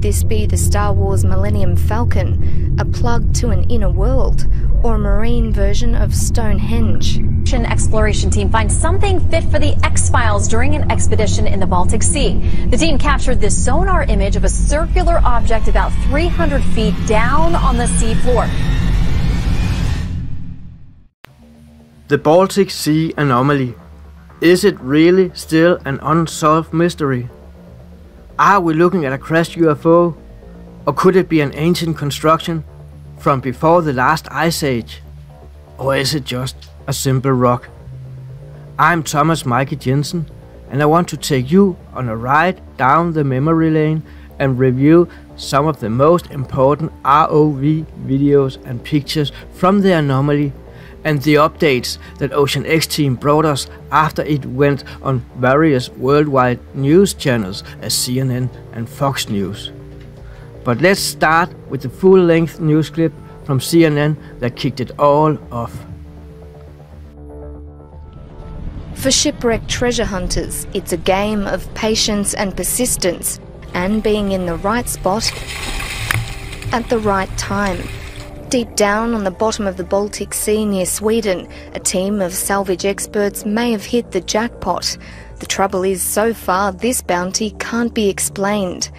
Could this be the Star Wars Millennium Falcon, a plug to an inner world, or a marine version of Stonehenge? An exploration team finds something fit for the X-Files during an expedition in the Baltic Sea. The team captured this sonar image of a circular object about 300 feet down on the sea floor. The Baltic Sea anomaly. Is it really still an unsolved mystery? Are we looking at a crashed UFO? Or could it be an ancient construction from before the last ice age? Or is it just a simple rock? I'm Thomas Mikey Jensen, and I want to take you on a ride down the memory lane and review some of the most important ROV videos and pictures from the anomaly and the updates that Ocean X team brought us after it went on various worldwide news channels as CNN and Fox News. But let's start with the full length news clip from CNN that kicked it all off. For shipwrecked treasure hunters, it's a game of patience and persistence and being in the right spot at the right time. Deep down on the bottom of the Baltic Sea near Sweden, a team of salvage experts may have hit the jackpot. The trouble is, so far, this bounty can't be explained.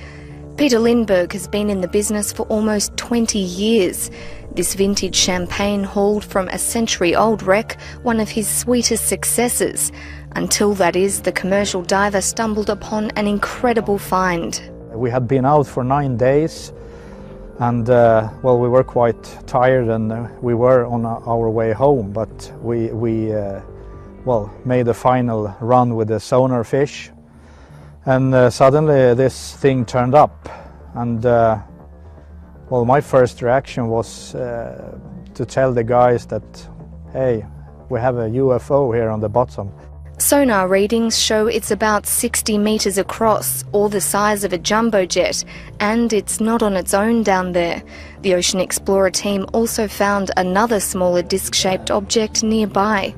Peter Lindberg has been in the business for almost 20 years. This vintage champagne hauled from a century old wreck, one of his sweetest successes. Until that is, the commercial diver stumbled upon an incredible find. We had been out for nine days and uh, well, we were quite tired and uh, we were on our way home, but we, we uh, well, made a final run with the sonar fish and uh, suddenly this thing turned up and uh, well, my first reaction was uh, to tell the guys that, hey, we have a UFO here on the bottom. Sonar readings show it's about 60 metres across, or the size of a jumbo jet, and it's not on its own down there. The Ocean Explorer team also found another smaller disc shaped object nearby.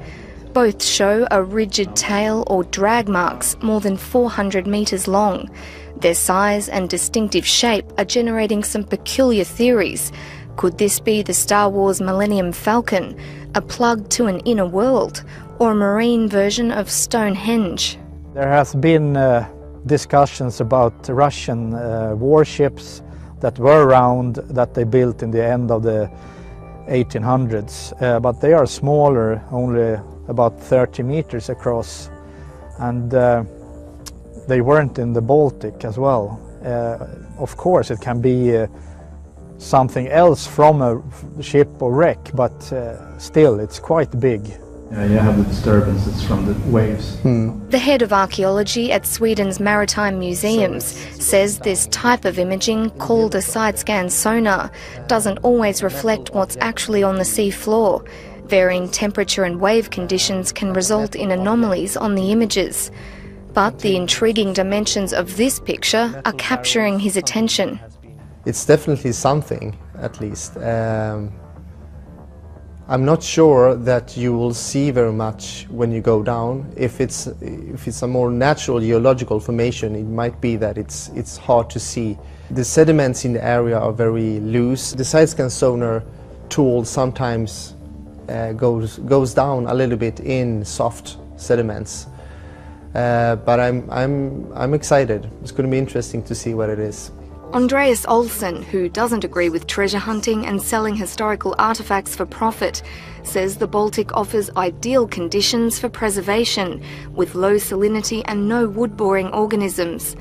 Both show a rigid tail or drag marks more than 400 metres long. Their size and distinctive shape are generating some peculiar theories. Could this be the Star Wars Millennium Falcon, a plug to an inner world? Or marine version of Stonehenge. There has been uh, discussions about Russian uh, warships that were around that they built in the end of the 1800s, uh, but they are smaller, only about 30 meters across, and uh, they weren't in the Baltic as well. Uh, of course, it can be uh, something else from a ship or wreck, but still, it's quite big. Uh, you have the disturbances from the waves. Hmm. The head of archaeology at Sweden's Maritime Museums says this type of imaging, called a side scan sonar, doesn't always reflect what's actually on the sea floor. Varying temperature and wave conditions can result in anomalies on the images. But the intriguing dimensions of this picture are capturing his attention. It's definitely something, at least. Um, I'm not sure that you will see very much when you go down. If it's, if it's a more natural geological formation, it might be that it's, it's hard to see. The sediments in the area are very loose. The side-scan sonar tool sometimes uh, goes, goes down a little bit in soft sediments. Uh, but I'm, I'm, I'm excited. It's going to be interesting to see what it is. Andreas Olsson, who doesn't agree with treasure hunting and selling historical artefacts for profit, says the Baltic offers ideal conditions for preservation, with low salinity and no wood-boring organisms.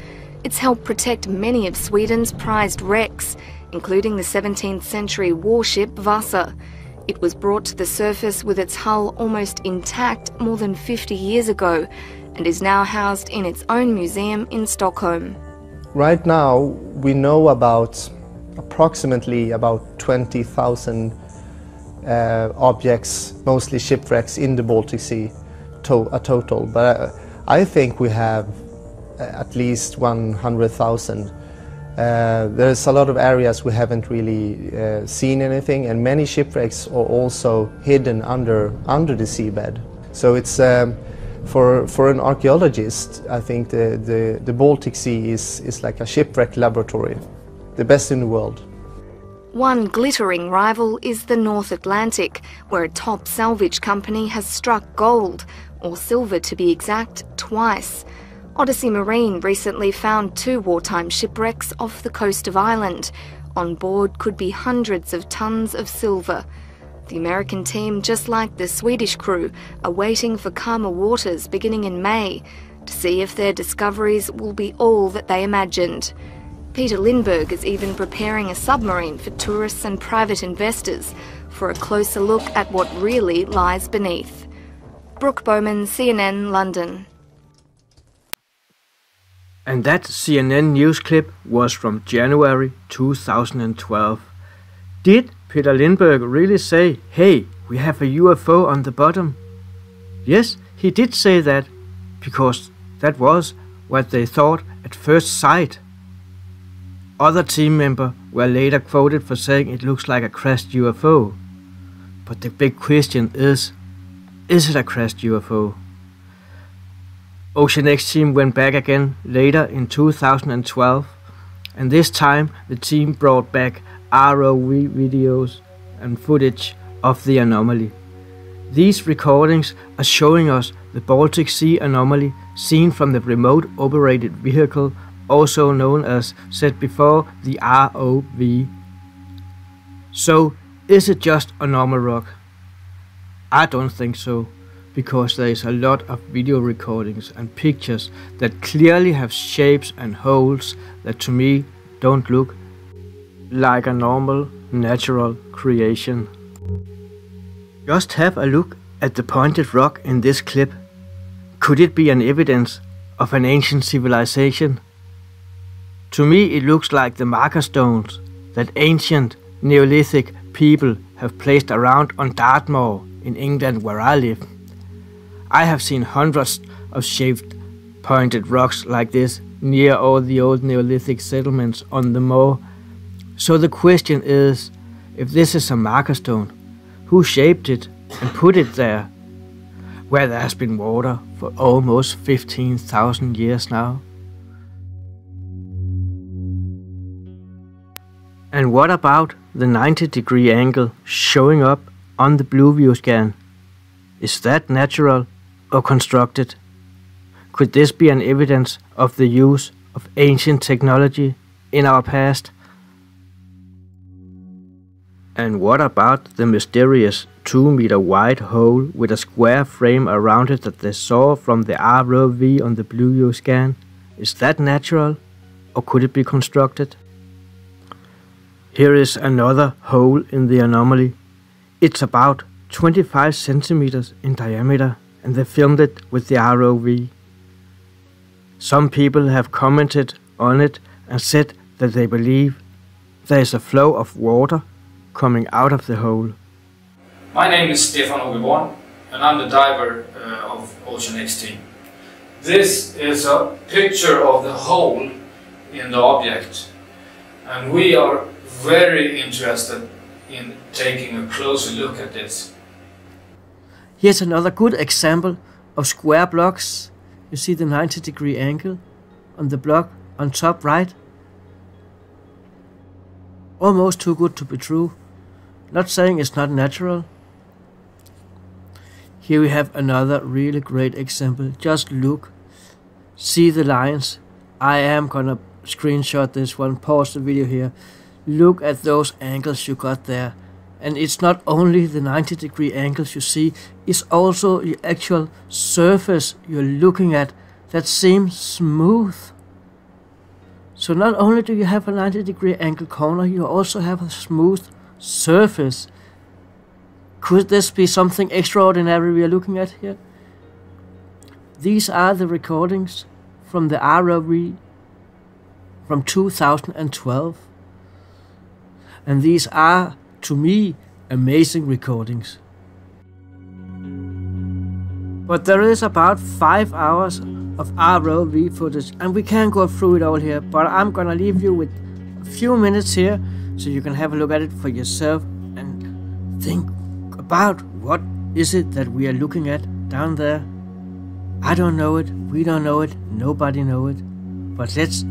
It's helped protect many of Sweden's prized wrecks, including the 17th century warship Vasa. It was brought to the surface with its hull almost intact more than 50 years ago and is now housed in its own museum in Stockholm. Right now, we know about approximately about 20,000 uh, objects, mostly shipwrecks in the Baltic Sea, to a total. But uh, I think we have uh, at least 100,000. Uh, there's a lot of areas we haven't really uh, seen anything, and many shipwrecks are also hidden under under the seabed. So it's um, for, for an archaeologist, I think the, the, the Baltic Sea is, is like a shipwreck laboratory. the best in the world. One glittering rival is the North Atlantic, where a top salvage company has struck gold, or silver to be exact, twice. Odyssey Marine recently found two wartime shipwrecks off the coast of Ireland. On board could be hundreds of tons of silver. The American team, just like the Swedish crew, are waiting for calmer waters beginning in May to see if their discoveries will be all that they imagined. Peter Lindberg is even preparing a submarine for tourists and private investors for a closer look at what really lies beneath. Brooke Bowman, CNN, London. And that CNN news clip was from January 2012. Did Peter Lindberg really say, hey, we have a UFO on the bottom? Yes, he did say that, because that was what they thought at first sight. Other team members were later quoted for saying it looks like a crashed UFO. But the big question is, is it a crashed UFO? Ocean X team went back again later in 2012, and this time the team brought back ROV videos and footage of the anomaly. These recordings are showing us the Baltic Sea anomaly seen from the remote operated vehicle also known as said before the ROV. So, is it just a normal rock? I don't think so, because there is a lot of video recordings and pictures that clearly have shapes and holes that to me don't look like a normal, natural creation. Just have a look at the pointed rock in this clip. Could it be an evidence of an ancient civilization? To me, it looks like the marker stones that ancient Neolithic people have placed around on Dartmoor in England, where I live. I have seen hundreds of shaped pointed rocks like this near all the old Neolithic settlements on the moor. So the question is if this is a marker stone, who shaped it and put it there, where there has been water for almost 15,000 years now? And what about the 90 degree angle showing up on the BlueView scan? Is that natural or constructed? Could this be an evidence of the use of ancient technology in our past? And what about the mysterious 2 meter wide hole with a square frame around it that they saw from the ROV on the BlueView scan? Is that natural or could it be constructed? Here is another hole in the anomaly. It's about 25 centimeters in diameter and they filmed it with the ROV. Some people have commented on it and said that they believe there is a flow of water coming out of the hole. My name is Stefan Hogeborn and I'm the diver uh, of Ocean X team. This is a picture of the hole in the object and we are very interested in taking a closer look at this. Here's another good example of square blocks. You see the 90 degree angle on the block on top right. Almost too good to be true. Not saying it's not natural. Here we have another really great example. Just look. See the lines. I am gonna screenshot this one, pause the video here. Look at those angles you got there. And it's not only the 90 degree angles you see, it's also the actual surface you're looking at that seems smooth. So not only do you have a 90 degree angle corner, you also have a smooth surface. Could this be something extraordinary we are looking at here? These are the recordings from the ROV from 2012 and these are, to me, amazing recordings. But there is about 5 hours of ROV footage and we can't go through it all here, but I'm gonna leave you with a few minutes here so you can have a look at it for yourself and think about what is it that we are looking at down there. I don't know it, we don't know it, nobody know it, but let's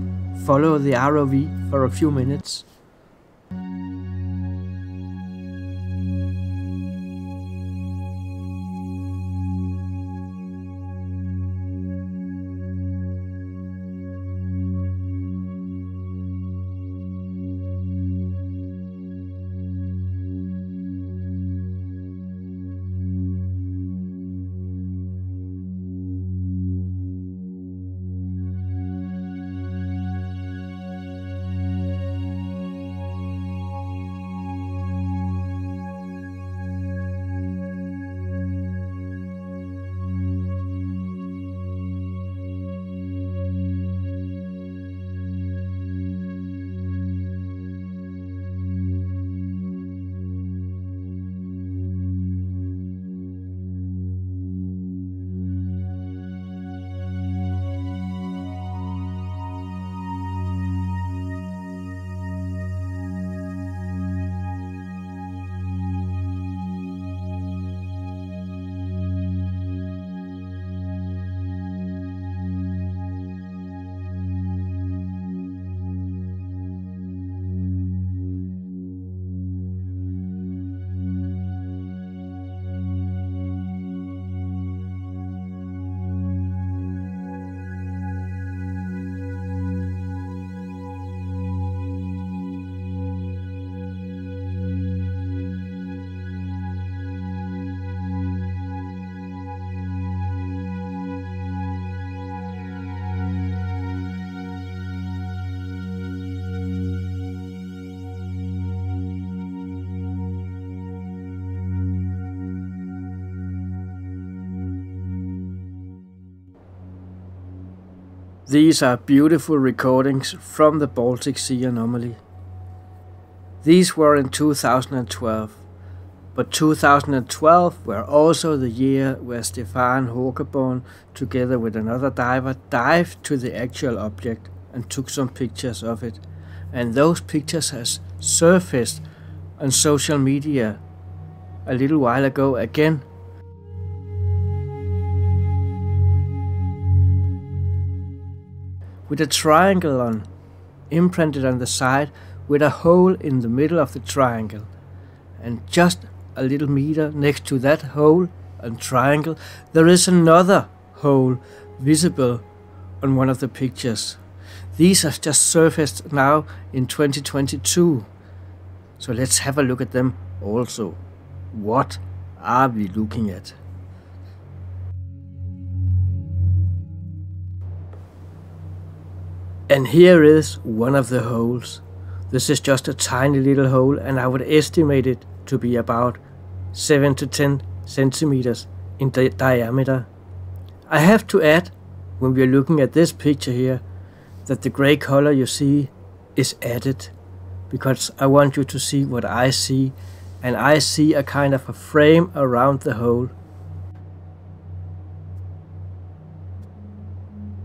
follow the ROV for a few minutes. These are beautiful recordings from the Baltic Sea anomaly. These were in 2012, but 2012 were also the year where Stefan Hogeborn, together with another diver, dived to the actual object and took some pictures of it. And those pictures has surfaced on social media a little while ago again with a triangle on, imprinted on the side with a hole in the middle of the triangle. And just a little meter next to that hole and triangle, there is another hole visible on one of the pictures. These have just surfaced now in 2022. So let's have a look at them also. What are we looking at? And here is one of the holes. This is just a tiny little hole and I would estimate it to be about 7 to 10 centimeters in di diameter. I have to add, when we are looking at this picture here, that the gray color you see is added because I want you to see what I see and I see a kind of a frame around the hole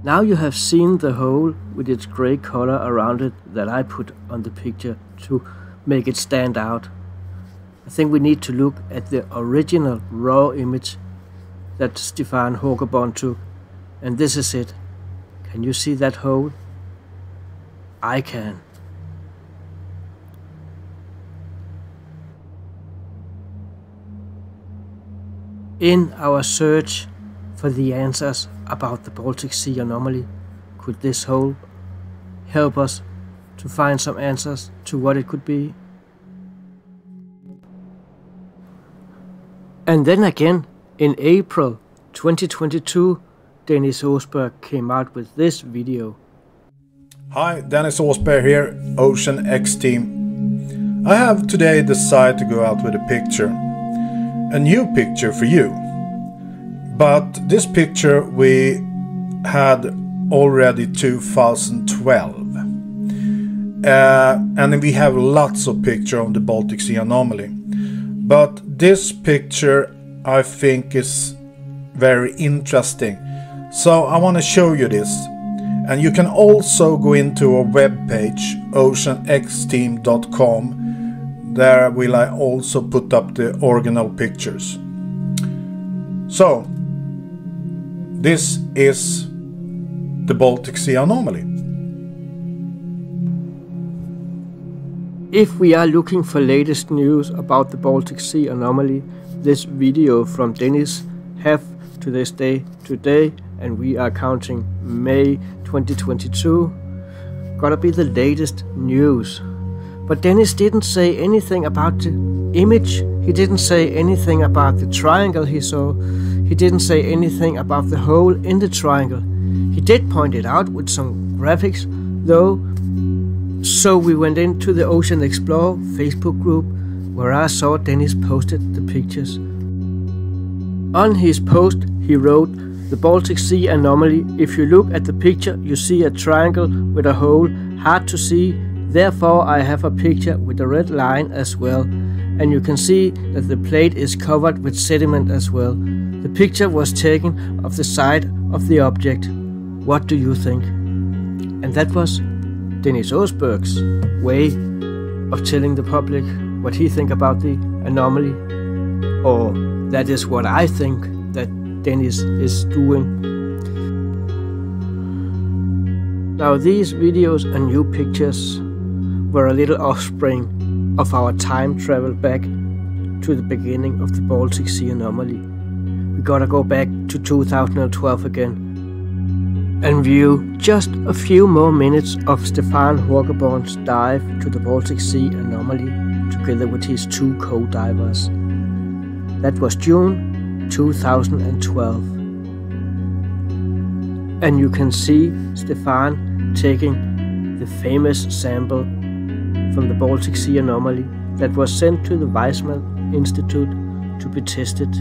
Now you have seen the hole with its grey color around it that I put on the picture to make it stand out. I think we need to look at the original raw image that Stefan Hogeborn took. And this is it. Can you see that hole? I can. In our search for the answers about the Baltic Sea anomaly. Could this hole help us to find some answers to what it could be? And then again, in April 2022, Dennis Åsberg came out with this video. Hi, Dennis Åsberg here, Ocean X Team. I have today decided to go out with a picture. A new picture for you. But this picture we had already 2012. Uh, and we have lots of picture of the Baltic Sea anomaly. But this picture I think is very interesting. So I want to show you this. And you can also go into our webpage oceanxteam.com. There will I also put up the original pictures. So this is the Baltic Sea anomaly. if we are looking for latest news about the Baltic Sea anomaly, this video from Dennis have to this day today, and we are counting May 2022, gotta be the latest news. But Dennis didn't say anything about the image, he didn't say anything about the triangle he saw, he didn't say anything about the hole in the triangle. He did point it out with some graphics, though, so we went into the Ocean Explore Facebook group where I saw Dennis posted the pictures. On his post, he wrote, The Baltic Sea anomaly. If you look at the picture, you see a triangle with a hole, hard to see. Therefore, I have a picture with a red line as well. And you can see that the plate is covered with sediment as well. The picture was taken of the side of the object. What do you think? And that was Dennis Åsberg's way of telling the public what he think about the anomaly, or that is what I think that Dennis is doing. Now these videos and new pictures were a little offspring of our time travel back to the beginning of the Baltic Sea anomaly. We gotta go back to 2012 again and view just a few more minutes of Stefan Hogeborn's dive to the Baltic Sea anomaly together with his two co-divers. That was June 2012. And you can see Stefan taking the famous sample from the Baltic Sea anomaly that was sent to the Weizmann Institute to be tested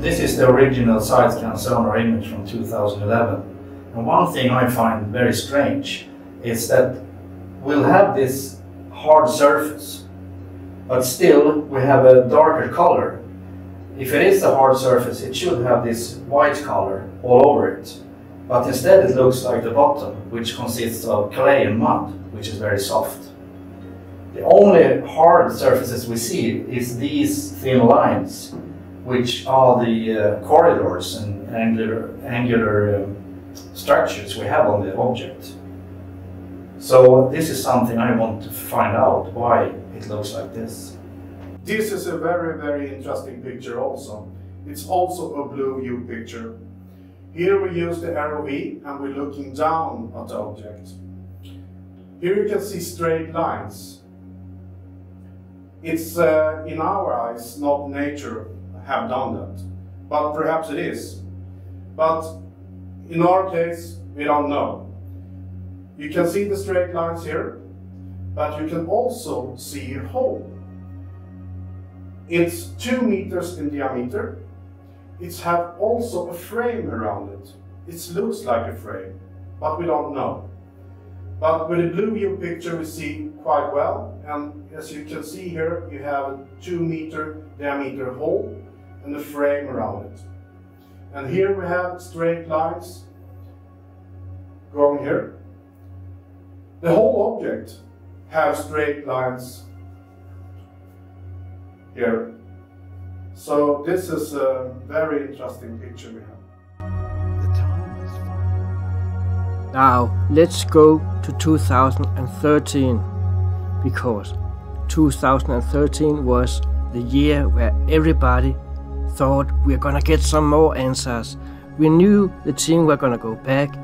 This is the original side scan sonar image from 2011. And one thing I find very strange is that we'll have this hard surface, but still we have a darker color. If it is a hard surface, it should have this white color all over it. But instead it looks like the bottom, which consists of clay and mud, which is very soft. The only hard surfaces we see is these thin lines, which are the uh, corridors and angular, angular um, structures we have on the object. So this is something I want to find out why it looks like this. This is a very, very interesting picture also. It's also a BlueView picture. Here we use the ROV and we're looking down at the object. Here you can see straight lines. It's, uh, in our eyes, not nature have done that, but perhaps it is. But in our case, we don't know. You can see the straight lines here, but you can also see a hole. It's two meters in diameter. It's have also a frame around it. It looks like a frame, but we don't know. But with the BlueView picture we see quite well and as you can see here you have a 2 meter diameter hole and a frame around it. And here we have straight lines going here. The whole object have straight lines here. So this is a very interesting picture we have. Now, let's go to 2013 because 2013 was the year where everybody thought we're gonna get some more answers. We knew the team were gonna go back.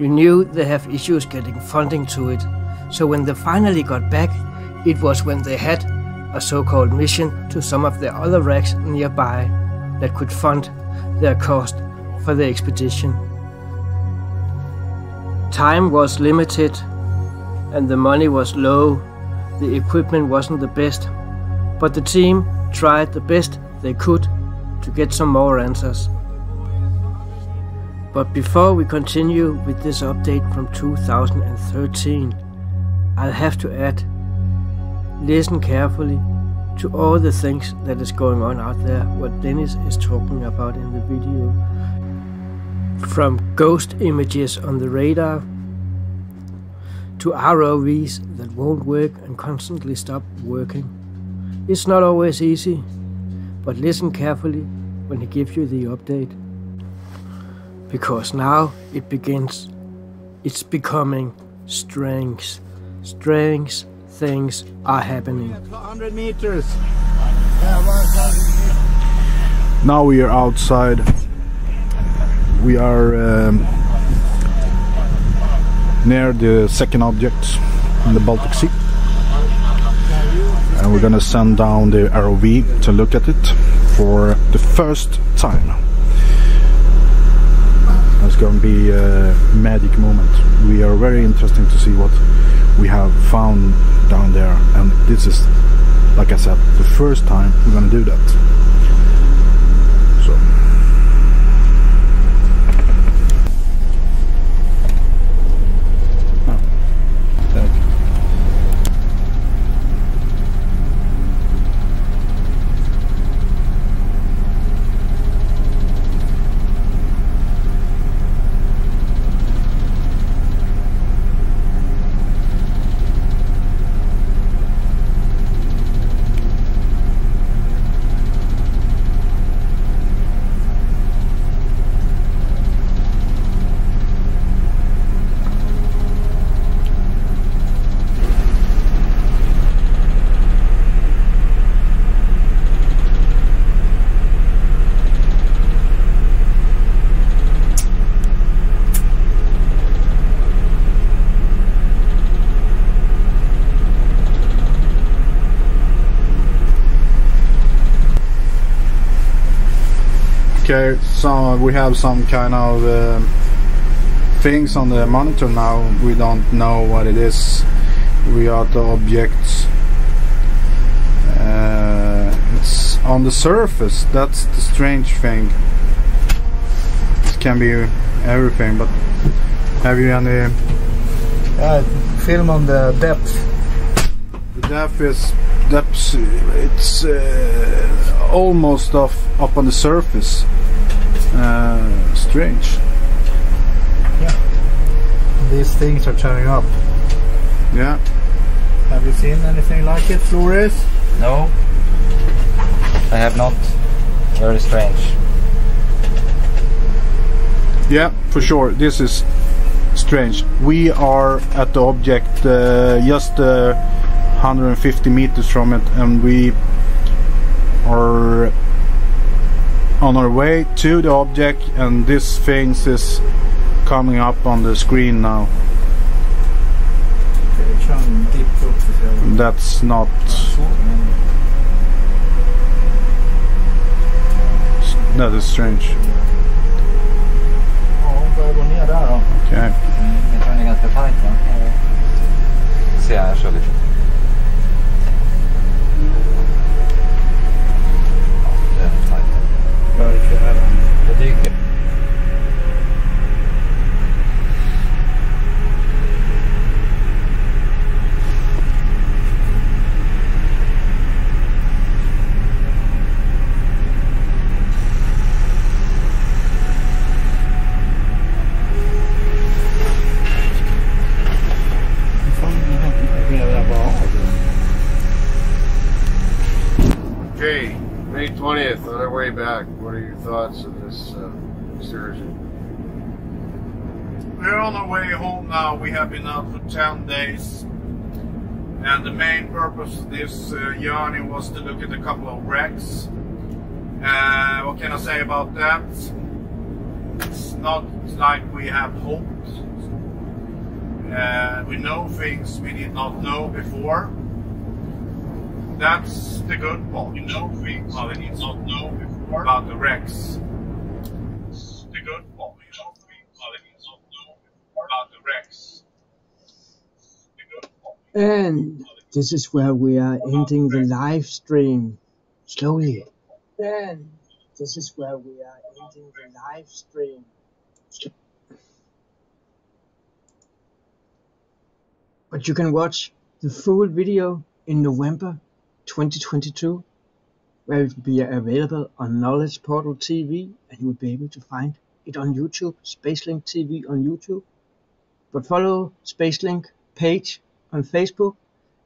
We knew they have issues getting funding to it. So when they finally got back, it was when they had a so-called mission to some of the other wrecks nearby that could fund their cost for the expedition. Time was limited and the money was low, the equipment wasn't the best, but the team tried the best they could to get some more answers. But before we continue with this update from 2013, I'll have to add listen carefully to all the things that is going on out there, what Dennis is talking about in the video. From ghost images on the radar to ROVs that won't work and constantly stop working. It's not always easy, but listen carefully when he gives you the update. Because now it begins. It's becoming strange. Strange things are happening. 100 meters. Now we are outside. We are um, near the second object in the Baltic Sea. And we're gonna send down the ROV to look at it for the first time. It's gonna be a magic moment. We are very interesting to see what we have found down there and this is like I said the first time we're gonna do that. Okay, so we have some kind of uh, things on the monitor now. We don't know what it is. We are the objects. Uh, it's on the surface. That's the strange thing. It can be everything, but have you any? Yeah, film on the depth. The depth is depth. It's uh, almost off up on the surface. Uh, strange. Yeah these things are turning up. Yeah. Have you seen anything like it, Flores? No, I have not. Very strange. Yeah, for sure. This is strange. We are at the object uh, just uh, 150 meters from it, and we are on our way to the object, and this thing is coming up on the screen now. That's not. That is strange. Ja, hon börjar gå ner där då. Okay. Mm, jag tror den ganska tajt va? Se här, jag kör lite. Tajt. Det dyker. 20th, on our way back. What are your thoughts of this uh, excursion? We're on our way home now. We have been out for 10 days. And the main purpose of this uh, journey was to look at a couple of wrecks. Uh, what can I say about that? It's not like we have hoped. Uh, we know things we did not know before. That's the good part. We know things we did not know before about the wrecks. It's the good part. We know things we did not know before about the wrecks. The good part. And this is where we are ending the live stream slowly. And this is where we are ending the live stream. But you can watch the full video in November 2022, where it will be available on Knowledge Portal TV, and you will be able to find it on YouTube, Spacelink TV on YouTube. But follow Spacelink page on Facebook,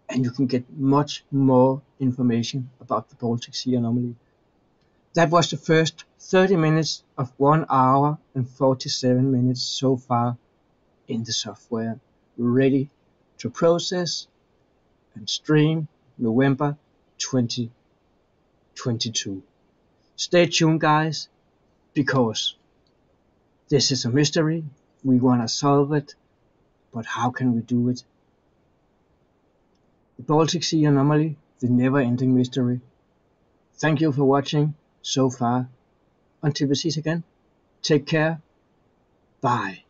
and you can get much more information about the Baltic Sea anomaly. That was the first 30 minutes of 1 hour and 47 minutes so far in the software, ready to process and stream November 2022. Stay tuned, guys, because this is a mystery. We want to solve it, but how can we do it? The Baltic Sea anomaly, the never ending mystery. Thank you for watching so far. Until we see again, take care. Bye.